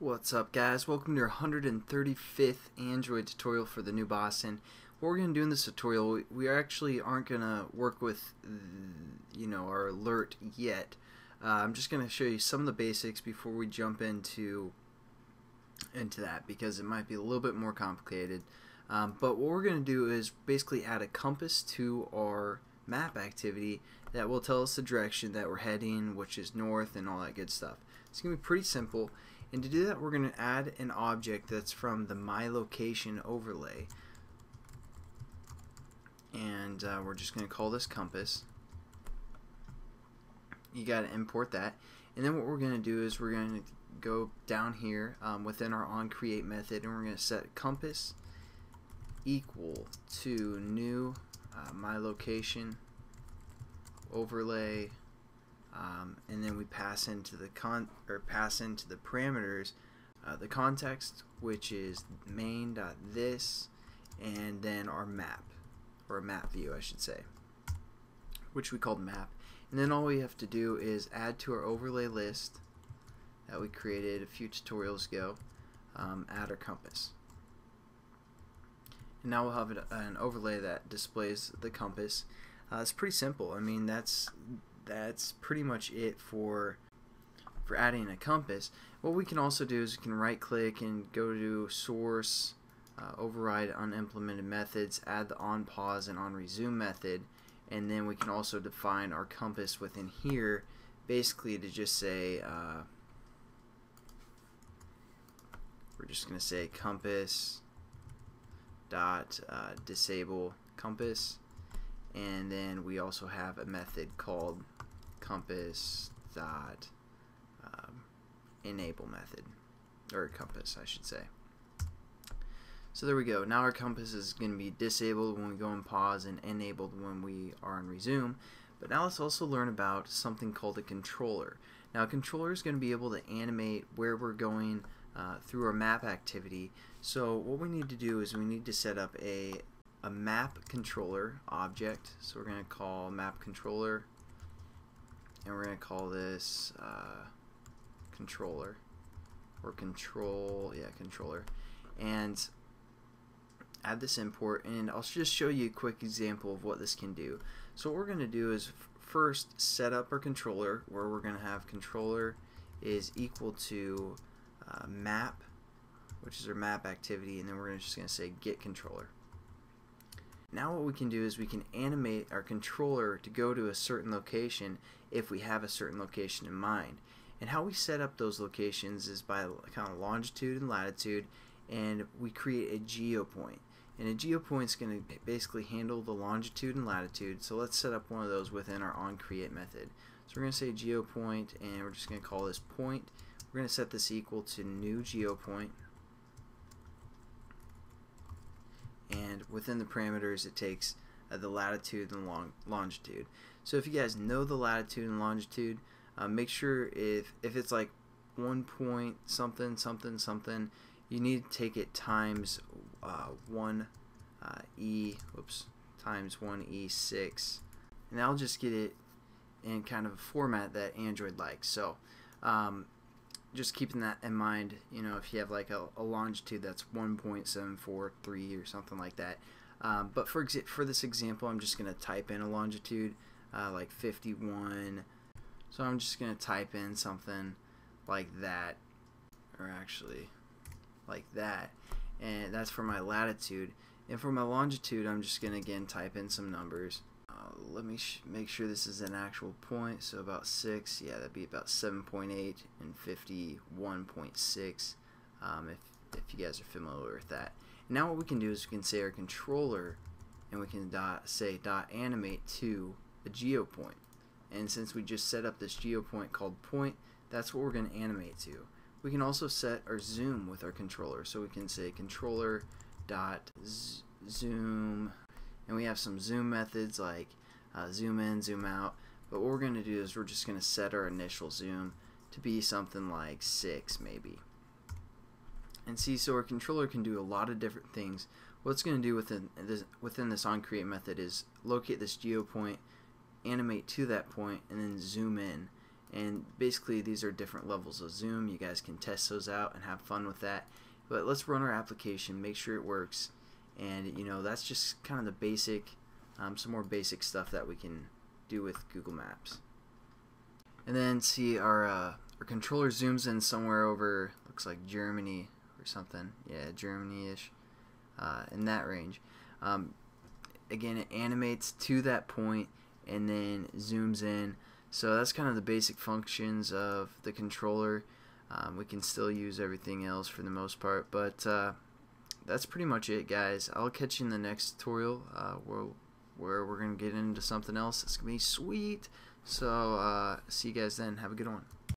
What's up guys? Welcome to your 135th Android tutorial for thenewboston. What we're going to do in this tutorial, we actually aren't going to work with, you know, our alert yet. Uh, I'm just going to show you some of the basics before we jump into into that because it might be a little bit more complicated. Um, but what we're going to do is basically add a compass to our map activity that will tell us the direction that we're heading, which is north and all that good stuff. It's going to be pretty simple. And to do that, we're going to add an object that's from the My Location overlay. And uh, we're just going to call this compass. You got to import that. And then what we're going to do is we're going to go down here um, within our onCreate method and we're going to set compass equal to new uh, My Location overlay um, and then we pass into the con or pass into the parameters uh, the context which is main.this and then our map or a map view I should say which we called map. And then all we have to do is add to our overlay list that we created a few tutorials ago um, add our compass. And now we'll have an overlay that displays the compass. Uh, it's pretty simple. I mean that's that's pretty much it for for adding a compass. What we can also do is we can right click and go to source, uh, override unimplemented methods, add the on pause and on resume method, and then we can also define our compass within here basically to just say uh, we're just going to say compass dot uh, disable compass and then we also have a method called compass dot um, enable method or compass I should say. So there we go. Now our compass is going to be disabled when we go and pause and enabled when we are in resume. But now let's also learn about something called a controller. Now a controller is going to be able to animate where we're going uh, through our map activity. So what we need to do is we need to set up a a map controller object. So we're going to call map controller and we're going to call this uh, controller. Or control yeah controller. And add this import and I'll just show you a quick example of what this can do. So what we're going to do is first set up our controller where we're going to have controller is equal to uh, map which is our map activity and then we're just going to say get controller now what we can do is we can animate our controller to go to a certain location if we have a certain location in mind. And how we set up those locations is by kind of longitude and latitude and we create a geopoint. And a geopoint is going to basically handle the longitude and latitude. So let's set up one of those within our onCreate method. So we're going to say geopoint and we're just going to call this point. We're going to set this equal to new geopoint and within the parameters it takes uh, the latitude and long longitude. So if you guys know the latitude and longitude, uh, make sure if if it's like one point something something something, you need to take it times uh, one uh, e whoops times one e six, and I'll just get it in kind of a format that Android likes. So um, just keeping that in mind, you know, if you have like a, a longitude that's 1.743 or something like that. Um, but for for this example, I'm just going to type in a longitude uh, like 51. So I'm just going to type in something like that, or actually like that, and that's for my latitude. And for my longitude, I'm just going to again type in some numbers. Uh, let me make sure this is an actual point. So about 6, yeah, that'd be about 7.8 and 51.6 um, if, if you guys are familiar with that. Now what we can do is we can say our controller and we can dot, say dot animate to a geopoint. And since we just set up this geopoint called point, that's what we're going to animate to. We can also set our zoom with our controller. So we can say controller dot zoom and we have some zoom methods like uh, zoom in, zoom out. But what we're going to do is we're just going to set our initial zoom to be something like 6 maybe. And see, so our controller can do a lot of different things. What it's going to do within this, within this onCreate method is locate this geo point, animate to that point, and then zoom in. and basically these are different levels of zoom you guys can test those out and have fun with that but let's run our application make sure it works and you know that's just kind of the basic um, some more basic stuff that we can do with Google Maps. And then see our uh, our controller zooms in somewhere over looks like Germany or something. Yeah Germany-ish uh, in that range. Um, again it animates to that point and then zooms in. So that's kind of the basic functions of the controller. Um, we can still use everything else for the most part, but uh, that's pretty much it, guys. I'll catch you in the next tutorial uh, where, where we're going to get into something else. It's going to be sweet. So uh, see you guys then. Have a good one.